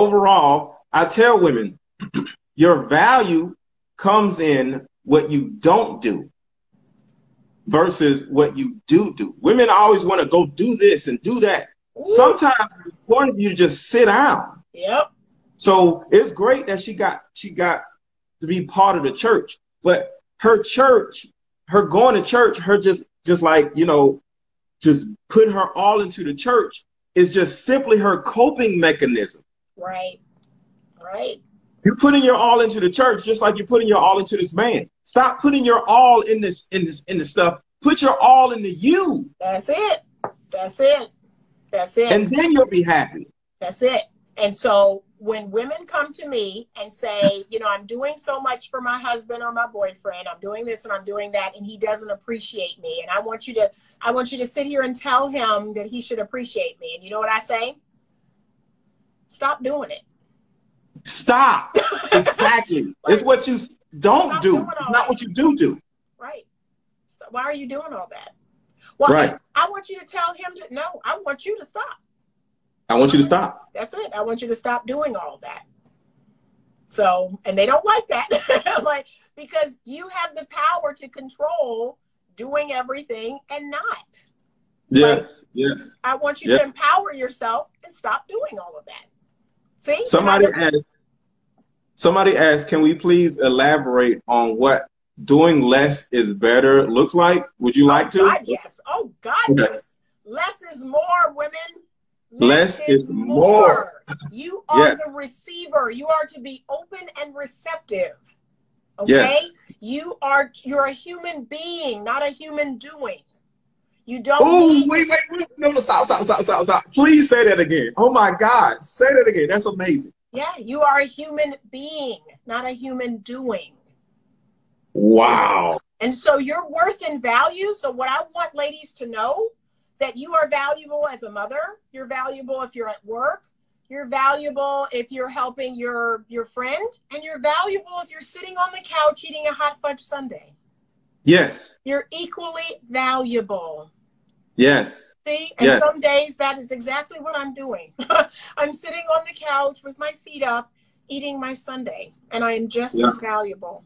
overall, I tell women, your value comes in what you don't do versus what you do do. Women always want to go do this and do that. Ooh. Sometimes it's important for you to just sit down. Yep. So it's great that she got she got to be part of the church, but her church, her going to church, her just just like you know, just putting her all into the church is just simply her coping mechanism. Right. Right. You're putting your all into the church just like you're putting your all into this man. Stop putting your all in this in this in this stuff. Put your all into you. That's it. That's it. That's it. And then you'll be happy. That's it. And so when women come to me and say, you know, I'm doing so much for my husband or my boyfriend, I'm doing this and I'm doing that, and he doesn't appreciate me, and I want you to, I want you to sit here and tell him that he should appreciate me. And you know what I say? Stop doing it. Stop. exactly. like, it's what you don't do. It's not that. what you do do. Right. So why are you doing all that? Well, right. I, I want you to tell him to no. I want you to stop. I want you to stop. That's it. I want you to stop doing all that. So, and they don't like that. like, because you have the power to control doing everything and not. Yes, like, yes. I want you yes. to empower yourself and stop doing all of that. See? Somebody asked, somebody asked, can we please elaborate on what doing less is better looks like? Would you like oh, to? God, yes. Oh, God, okay. yes. Less is more, women. Less, Less is, is more. more. You are yes. the receiver. You are to be open and receptive. Okay? Yes. You are you're a human being, not a human doing. You don't. Oh, wait, wait, wait. No, no, stop, stop, stop, stop, stop. Please say that again. Oh my God. Say that again. That's amazing. Yeah, you are a human being, not a human doing. Wow. And so your worth and value. So what I want ladies to know that you are valuable as a mother. You're valuable if you're at work. You're valuable if you're helping your your friend, and you're valuable if you're sitting on the couch eating a hot fudge sundae. Yes. You're equally valuable. Yes. See, and yes. some days that is exactly what I'm doing. I'm sitting on the couch with my feet up, eating my sundae, and I am just yeah. as valuable.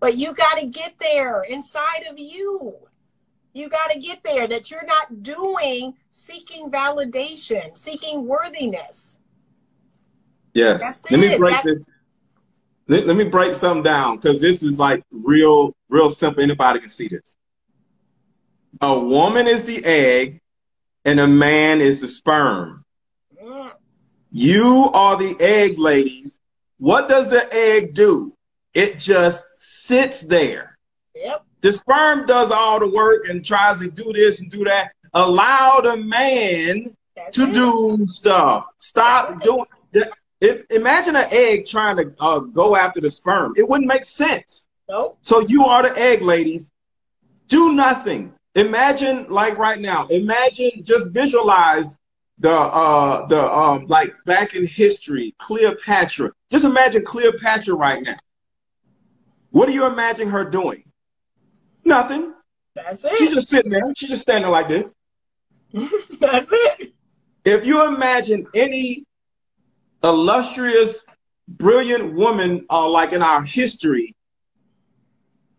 But you got to get there inside of you. You got to get there that you're not doing seeking validation, seeking worthiness. Yes. That's let it. me break this. Let, let me break something down because this is like real, real simple. Anybody can see this. A woman is the egg and a man is the sperm. You are the egg, ladies. What does the egg do? It just sits there. Yep. The sperm does all the work and tries to do this and do that. Allow the man That's to it. do stuff. Stop doing that. If, imagine an egg trying to uh, go after the sperm. It wouldn't make sense. Nope. So you are the egg, ladies. Do nothing. Imagine, like right now, imagine, just visualize the uh the um like back in history, Cleopatra. Just imagine Cleopatra right now. What do you imagine her doing? Nothing. That's it. She's just sitting there. She's just standing like this. That's it. If you imagine any illustrious, brilliant woman uh, like in our history,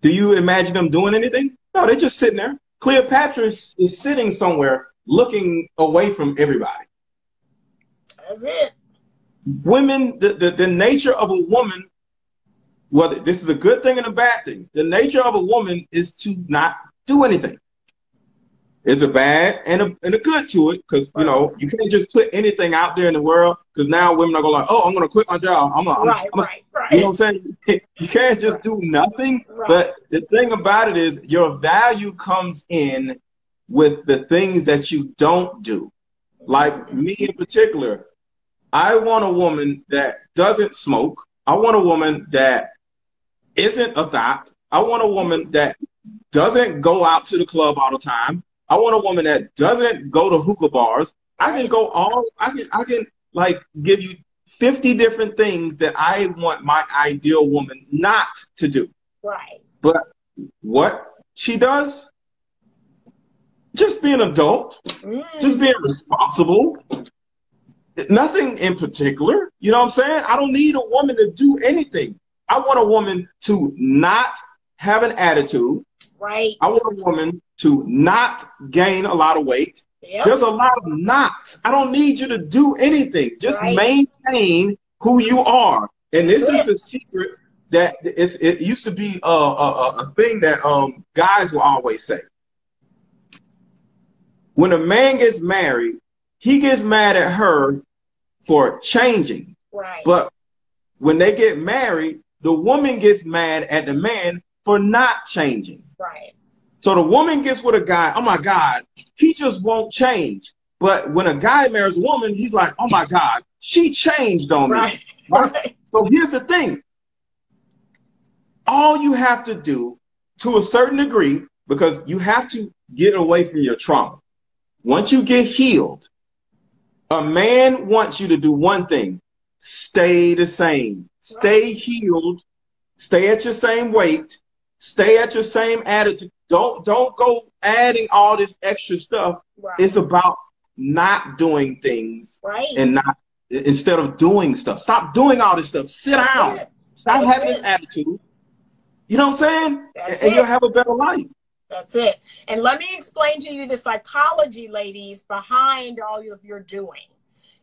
do you imagine them doing anything? No, they're just sitting there. Cleopatra is, is sitting somewhere looking away from everybody. That's it. Women, the, the, the nature of a woman whether this is a good thing and a bad thing. The nature of a woman is to not do anything. There's a bad and a, and a good to it because you know you can't just put anything out there in the world because now women are going like, oh, I'm going to quit my job. I'm going right, I'm, right, right. You know what I'm saying? You can't just do nothing. But the thing about it is, your value comes in with the things that you don't do. Like me in particular, I want a woman that doesn't smoke. I want a woman that isn't a thought. I want a woman that doesn't go out to the club all the time. I want a woman that doesn't go to hookah bars. I can go all I can I can like give you 50 different things that I want my ideal woman not to do. Right. But what she does, just be an adult, mm. just being responsible, Nothing in particular. You know what I'm saying? I don't need a woman to do anything. I want a woman to not have an attitude. Right. I want a woman to not gain a lot of weight. Yep. There's a lot of nots. I don't need you to do anything. Just right. maintain who you are. And this is a secret that it's, it used to be a, a, a thing that um, guys will always say. When a man gets married, he gets mad at her for changing. Right. But when they get married, the woman gets mad at the man for not changing. Right. So the woman gets with a guy, oh my God, he just won't change. But when a guy marries a woman, he's like, oh my God, she changed on me. Right. right. So here's the thing. All you have to do to a certain degree, because you have to get away from your trauma. Once you get healed, a man wants you to do one thing stay the same, stay healed, stay at your same weight, stay at your same attitude. Don't don't go adding all this extra stuff. Right. It's about not doing things right. and not instead of doing stuff. Stop doing all this stuff. Sit down. Stop That's having it. this attitude. You know what I'm saying? and, and you'll have a better life. That's it. And let me explain to you the psychology, ladies, behind all of your doing.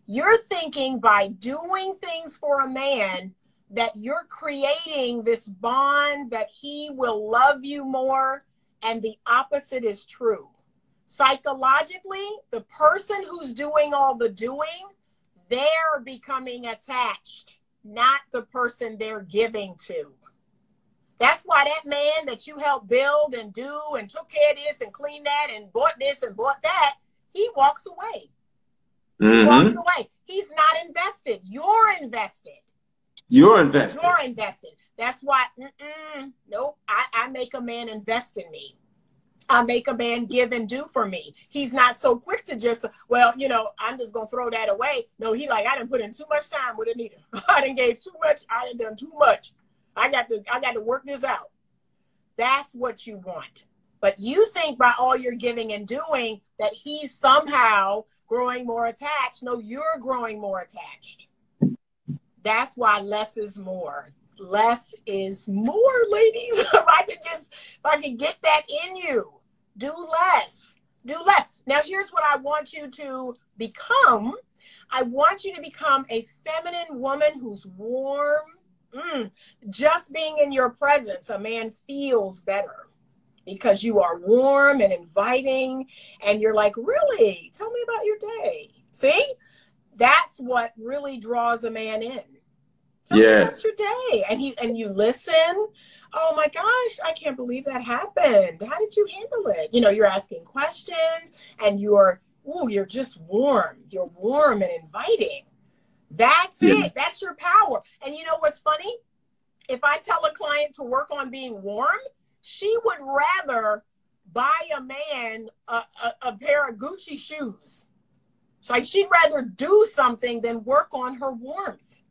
You're thinking by doing things for a man that you're creating this bond that he will love you more and the opposite is true. Psychologically, the person who's doing all the doing, they're becoming attached, not the person they're giving to. That's why that man that you helped build and do and took care of this and cleaned that and bought this and bought that, he walks away. Mm-hmm. He walks away. He's not invested. You're invested. You're invested. You're invested. That's why, nope, I, I make a man invest in me. I make a man give and do for me. He's not so quick to just, well, you know, I'm just gonna throw that away. No, he like, I didn't put in too much time with Anita. I didn't gave too much. I didn't done too much. I got to, I got to work this out. That's what you want. But you think by all you're giving and doing that he's somehow growing more attached. No, you're growing more attached. That's why less is more less is more, ladies. if I could just, if I could get that in you, do less, do less. Now, here's what I want you to become. I want you to become a feminine woman who's warm. Mm, just being in your presence, a man feels better because you are warm and inviting, and you're like, really? Tell me about your day. See? That's what really draws a man in. Tell yes. your day. And he and you listen. Oh my gosh, I can't believe that happened. How did you handle it? You know, you're asking questions and you're oh, you're just warm. You're warm and inviting. That's yeah. it. That's your power. And you know what's funny? If I tell a client to work on being warm, she would rather buy a man a, a, a pair of Gucci shoes. It's like she'd rather do something than work on her warmth.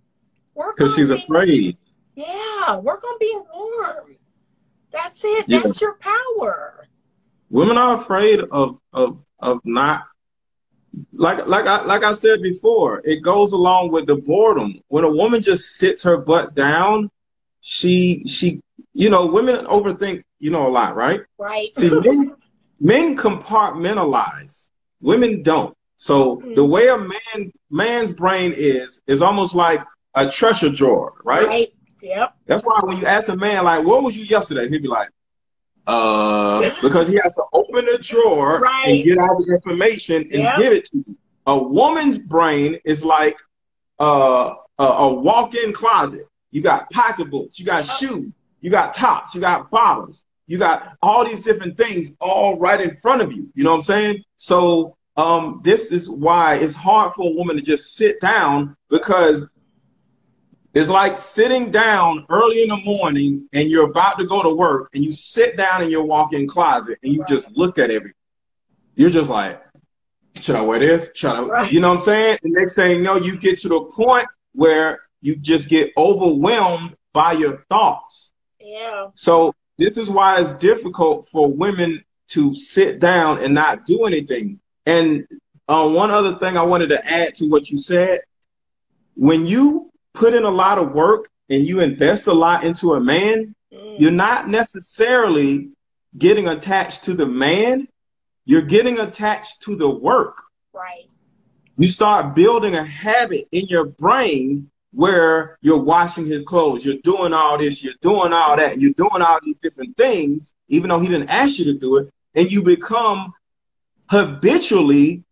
Because she's being, afraid. Yeah, work on being warm. That's it. Yeah. That's your power. Women are afraid of of of not like like I like I said before, it goes along with the boredom. When a woman just sits her butt down, she she you know, women overthink, you know, a lot, right? Right. See, men, men compartmentalize. Women don't. So mm-hmm. the way a man man's brain is is almost like a treasure drawer, right? Right. Yep. That's why when you ask a man like, "What was you yesterday?" He'd be like, "Uh," because he has to open the drawer right. and get all the information and yep. give it to you. A woman's brain is like uh, a, a walk-in closet. You got pocketbooks, you got shoes, you got tops, you got bottles, you got all these different things all right in front of you. You know what I'm saying? So um, this is why it's hard for a woman to just sit down because it's like sitting down early in the morning and you're about to go to work and you sit down in your walk-in closet and you right. just look at everything. You're just like, should I wear this? Should I? Right. You know what I'm saying? The next thing you know, you get to the point where you just get overwhelmed by your thoughts. Yeah. So this is why it's difficult for women to sit down and not do anything. And um, one other thing I wanted to add to what you said. When you put in a lot of work and you invest a lot into a man, mm. you're not necessarily getting attached to the man. You're getting attached to the work. Right. You start building a habit in your brain where you're washing his clothes, you're doing all this, you're doing all that, you're doing all these different things, even though he didn't ask you to do it, and you become habitually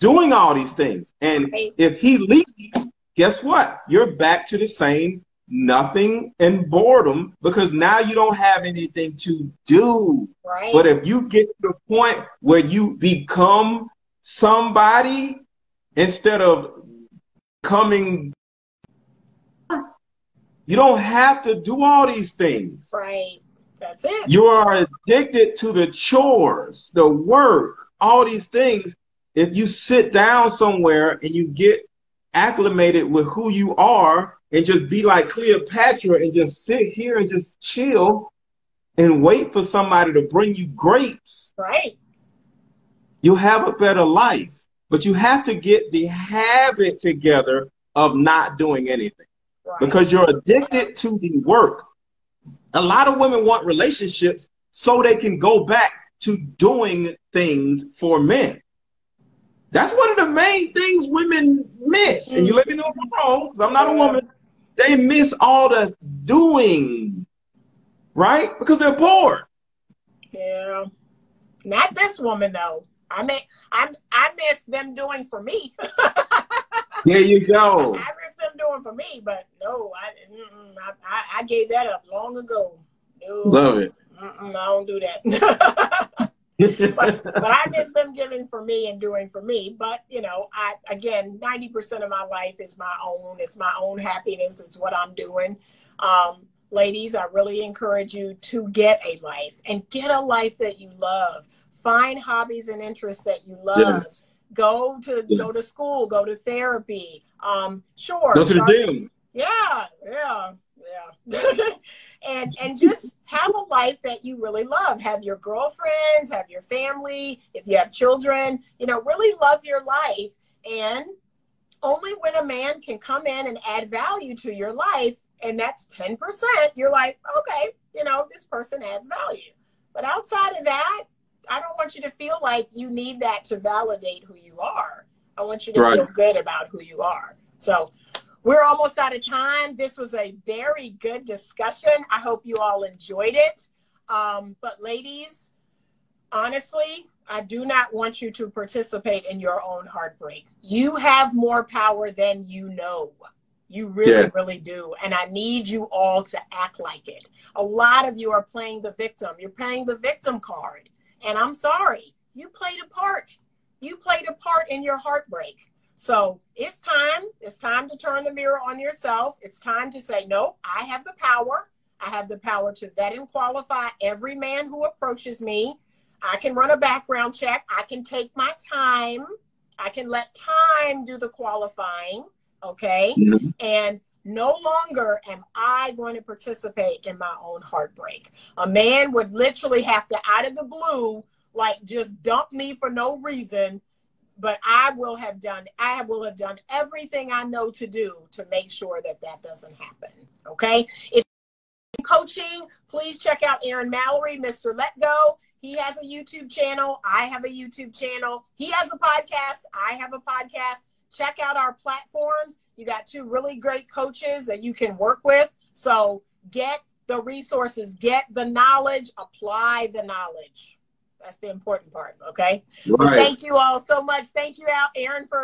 doing all these things. And right. if he leaves, guess what? You're back to the same nothing and boredom because now you don't have anything to do. Right. But if you get to the point where you become somebody instead of coming you don't have to do all these things. Right. That's it. You are addicted to the chores, the work, all these things. If you sit down somewhere and you get acclimated with who you are and just be like Cleopatra and just sit here and just chill and wait for somebody to bring you grapes. Right. You'll have a better life. But you have to get the habit together of not doing anything right. because you're addicted to the work. A lot of women want relationships so they can go back to doing things for men. That's one of the main things women miss. And you let me know if I'm wrong, because I'm not a woman. They miss all the doing, right? Because they're bored. Yeah. Not this woman though. I mean, I I miss them doing for me. there you go. I miss them doing for me, but no, I I, I gave that up long ago. No, Love it. I don't do that. but, but I miss them giving for me and doing for me. But you know, I again, ninety percent of my life is my own. It's my own happiness. It's what I'm doing. Um, ladies, I really encourage you to get a life and get a life that you love find hobbies and interests that you love. Yes. Go to yes. go to school, go to therapy. Um, sure. Go to the gym. Yeah, yeah, yeah. and and just have a life that you really love. Have your girlfriends, have your family, if you have children, you know, really love your life. And only when a man can come in and add value to your life, and that's 10%, you're like, okay, you know, this person adds value. But outside of that, I don't want you to feel like you need that to validate who you are. I want you to right. feel good about who you are. So we're almost out of time. This was a very good discussion. I hope you all enjoyed it. Um, but ladies, honestly, I do not want you to participate in your own heartbreak. You have more power than you know. You really, yeah. really do. And I need you all to act like it. A lot of you are playing the victim. You're playing the victim card. And I'm sorry, you played a part. You played a part in your heartbreak. So it's time. It's time to turn the mirror on yourself. It's time to say, no, I have the power. I have the power to vet and qualify every man who approaches me. I can run a background check. I can take my time. I can let time do the qualifying. Okay. Mm-hmm. And no longer am I going to participate in my own heartbreak. A man would literally have to, out of the blue, like just dump me for no reason. But I will have done, I will have done everything I know to do to make sure that that doesn't happen. Okay. If coaching, please check out Aaron Mallory, Mr. Let Go. He has a YouTube channel. I have a YouTube channel. He has a podcast. I have a podcast. Check out our platforms. You got two really great coaches that you can work with. So get the resources, get the knowledge, apply the knowledge. That's the important part. Okay. Right. Thank you all so much. Thank you, Aaron, for